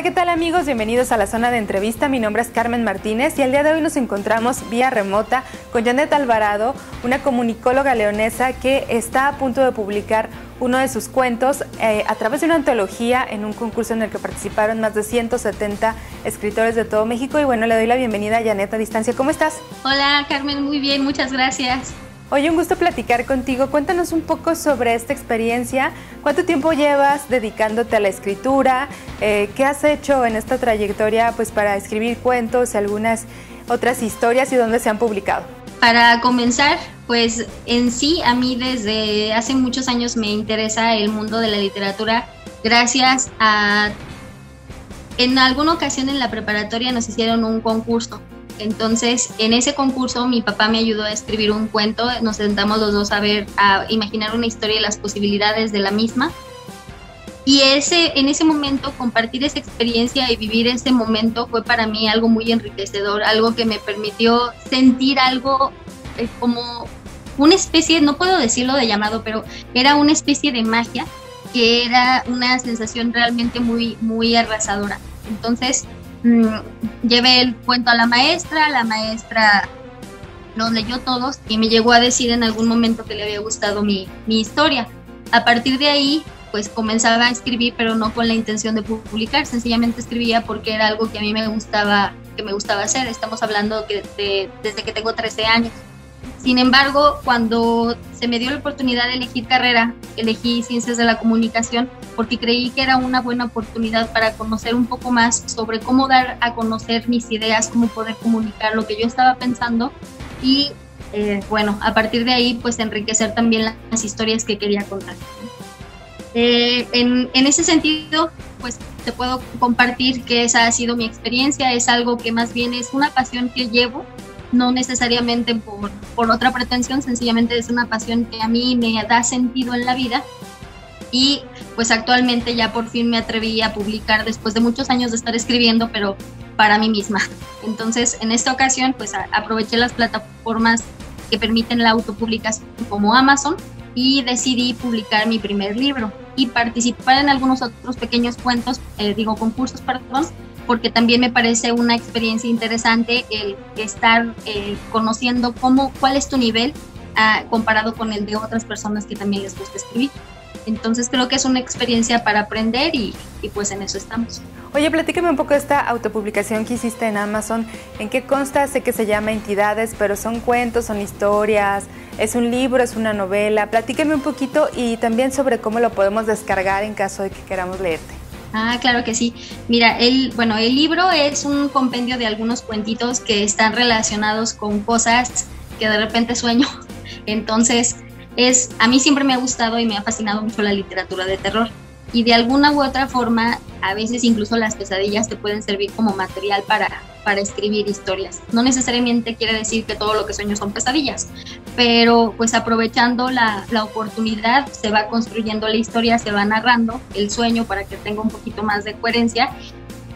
Hola, ¿qué tal amigos? Bienvenidos a la zona de entrevista. Mi nombre es Carmen Martínez y el día de hoy nos encontramos vía remota con Janet Alvarado, una comunicóloga leonesa que está a punto de publicar uno de sus cuentos eh, a través de una antología en un concurso en el que participaron más de 170 escritores de todo México. Y bueno, le doy la bienvenida a Janet a distancia. ¿Cómo estás? Hola, Carmen, muy bien, muchas gracias. Oye, un gusto platicar contigo. Cuéntanos un poco sobre esta experiencia. ¿Cuánto tiempo llevas dedicándote a la escritura? Eh, ¿Qué has hecho en esta trayectoria pues, para escribir cuentos, algunas otras historias y dónde se han publicado? Para comenzar, pues en sí, a mí desde hace muchos años me interesa el mundo de la literatura gracias a... En alguna ocasión en la preparatoria nos hicieron un concurso entonces, en ese concurso mi papá me ayudó a escribir un cuento, nos sentamos los dos a ver, a imaginar una historia y las posibilidades de la misma. Y ese, en ese momento, compartir esa experiencia y vivir ese momento fue para mí algo muy enriquecedor, algo que me permitió sentir algo eh, como una especie, no puedo decirlo de llamado, pero era una especie de magia que era una sensación realmente muy, muy arrasadora. Entonces, Mm, llevé el cuento a la maestra, la maestra los leyó todos y me llegó a decir en algún momento que le había gustado mi, mi historia. A partir de ahí, pues comenzaba a escribir, pero no con la intención de publicar, sencillamente escribía porque era algo que a mí me gustaba, que me gustaba hacer. Estamos hablando que desde que tengo 13 años. Sin embargo, cuando se me dio la oportunidad de elegir carrera, elegí ciencias de la comunicación porque creí que era una buena oportunidad para conocer un poco más sobre cómo dar a conocer mis ideas, cómo poder comunicar lo que yo estaba pensando y eh, bueno, a partir de ahí pues enriquecer también las historias que quería contar. Eh, en, en ese sentido, pues te puedo compartir que esa ha sido mi experiencia, es algo que más bien es una pasión que llevo no necesariamente por, por otra pretensión, sencillamente es una pasión que a mí me da sentido en la vida y pues actualmente ya por fin me atreví a publicar después de muchos años de estar escribiendo, pero para mí misma. Entonces, en esta ocasión, pues aproveché las plataformas que permiten la autopublicación como Amazon y decidí publicar mi primer libro y participar en algunos otros pequeños cuentos, eh, digo concursos, perdón, porque también me parece una experiencia interesante el estar eh, conociendo cómo, cuál es tu nivel ah, comparado con el de otras personas que también les gusta escribir. Entonces creo que es una experiencia para aprender y, y, pues en eso estamos. Oye, platícame un poco esta autopublicación que hiciste en Amazon. ¿En qué consta? Sé que se llama Entidades, pero son cuentos, son historias, es un libro, es una novela. Platícame un poquito y también sobre cómo lo podemos descargar en caso de que queramos leerte. Ah, claro que sí. Mira, el, bueno, el libro es un compendio de algunos cuentitos que están relacionados con cosas que de repente sueño. Entonces, es, a mí siempre me ha gustado y me ha fascinado mucho la literatura de terror. Y de alguna u otra forma, a veces incluso las pesadillas te pueden servir como material para, para escribir historias. No necesariamente quiere decir que todo lo que sueño son pesadillas, pero pues aprovechando la, la, oportunidad se va construyendo la historia, se va narrando el sueño para que tenga un poquito más de coherencia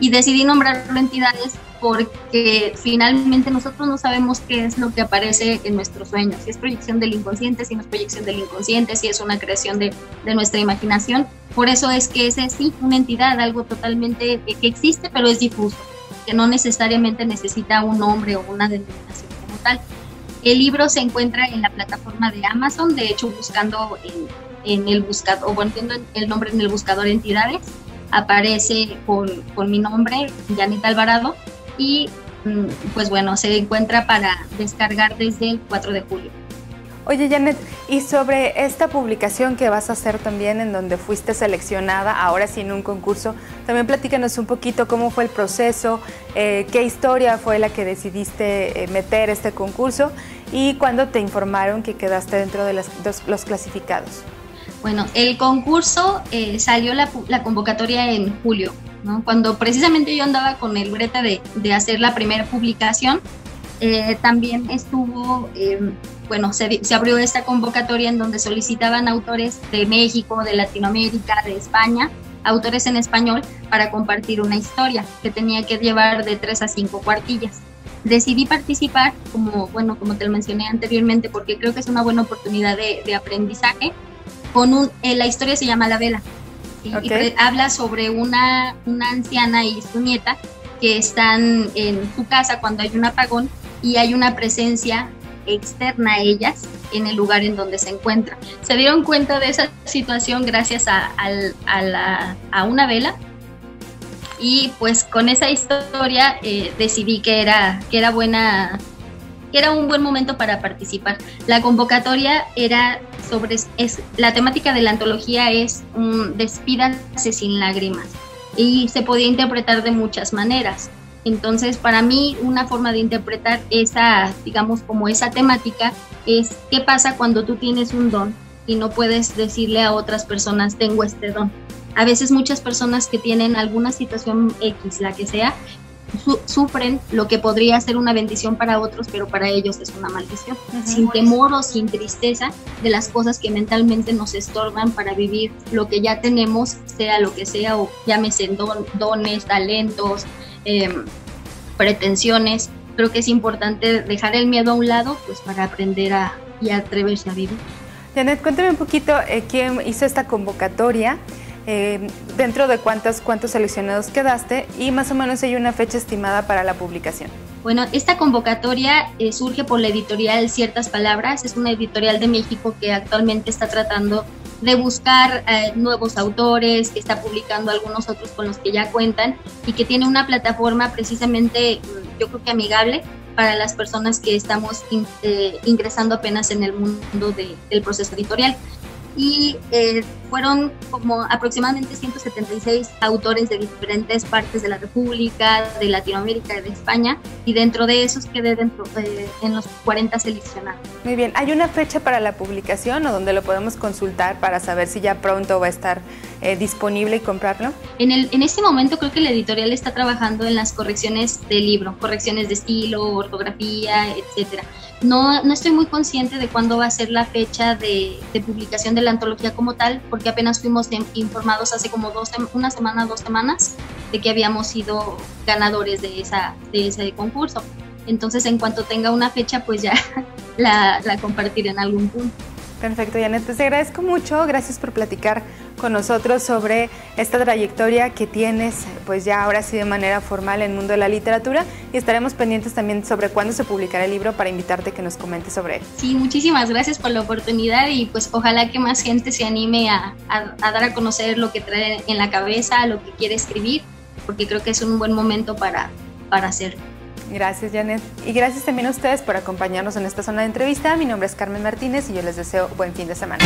y decidí nombrarlo entidades porque finalmente nosotros no sabemos qué es lo que aparece en nuestros sueños, si es proyección del inconsciente, si no es proyección del inconsciente, si es una creación de, de nuestra imaginación. Por eso es que es sí una entidad, algo totalmente que existe, pero es difuso que no necesariamente necesita un nombre o una denominación. El libro se encuentra en la plataforma de Amazon, de hecho buscando en, el buscador, o poniendo el nombre en el buscador entidades, aparece con, con mi nombre, Janet Alvarado, y mm, pues bueno, se encuentra para descargar desde el 4 de julio. Oye Janet, y sobre esta publicación que vas a hacer también en donde fuiste seleccionada, ahora sí en un concurso, también platícanos un poquito cómo fue el proceso, eh, qué historia fue la que decidiste eh, meter este concurso y cuándo te informaron que quedaste dentro de los clasificados. Bueno, el concurso eh, salió la, la, convocatoria en julio, ¿no? cuando precisamente yo andaba con el brete de, de hacer la primera publicación, también estuvo bueno, se, abrió esta convocatoria en donde solicitaban autores de México, de Latinoamérica, de España, autores en español, para compartir una historia que tenía que llevar de tres a cinco cuartillas. Decidí participar, como, bueno, como te lo mencioné anteriormente, porque creo que es una buena oportunidad de, aprendizaje. Con un, eh, la historia se llama La Vela. habla sobre una, una anciana y su nieta que están en su casa cuando hay un apagón y hay una presencia externa a ellas en el lugar en donde se encuentran. Se dieron cuenta de esa situación gracias a, a, una vela y pues con esa historia eh, decidí que era, que era buena que era un buen momento para participar. La convocatoria era sobre, es, la temática de la antología es un despídanse sin lágrimas y se podía interpretar de muchas maneras. Entonces, para mí, una forma de interpretar esa, digamos, como esa temática es qué pasa cuando tú tienes un don y no puedes decirle a otras personas, tengo este don. A veces muchas personas que tienen alguna situación X, la que sea, sufren lo que podría ser una bendición para otros, pero para ellos es una maldición, sin temor o sin tristeza de las cosas que mentalmente nos estorban para vivir lo que ya tenemos, sea lo que sea, o llámese dones, talentos, Em, pretensiones. Creo que es importante dejar el miedo a un lado pues para aprender a, y atreverse a vivir. Janet, cuéntame un poquito eh, quién hizo esta convocatoria, eh, dentro de cuántos, cuántos seleccionados quedaste y más o menos hay una fecha estimada para la publicación. Bueno, esta convocatoria eh, surge por la editorial Ciertas Palabras, es una editorial de México que actualmente está tratando de buscar eh, nuevos autores, que está publicando algunos otros con los que ya cuentan y que tiene una plataforma precisamente, mm, yo creo que amigable para las personas que estamos ingresando apenas en el mundo del proceso editorial y eh, fueron como aproximadamente 176 autores de diferentes partes de la República, de Latinoamérica, de España, y dentro de esos quedé dentro eh, en los 40 seleccionados. Muy bien, ¿hay una fecha para la publicación o donde lo podemos consultar para saber si ya pronto va a estar eh, disponible y comprarlo? En, el, en este momento creo que la editorial está trabajando en las correcciones del libro, correcciones de estilo, ortografía, etcétera. No, no estoy muy consciente de cuándo va a ser la fecha de, publicación de la antología como tal, porque apenas fuimos informados hace como dos, una semana, dos semanas, de que habíamos sido ganadores de, esa, de ese concurso. Entonces, en cuanto tenga una fecha, pues ya la, la compartiré en algún punto. Perfecto, Janet. Te agradezco mucho. Gracias por platicar con nosotros sobre esta trayectoria que tienes, pues ya ahora sí de manera formal en el mundo de la literatura. Y estaremos pendientes también sobre cuándo se publicará el libro para invitarte a que nos comentes sobre él. Sí, muchísimas gracias por la oportunidad y pues ojalá que más gente se anime a, a dar a conocer lo que trae en la cabeza, lo que quiere escribir, porque creo que es un buen momento para, para hacerlo. Gracias, Janet. Y gracias también a ustedes por acompañarnos en esta zona de entrevista. Mi nombre es Carmen Martínez y yo les deseo buen fin de semana.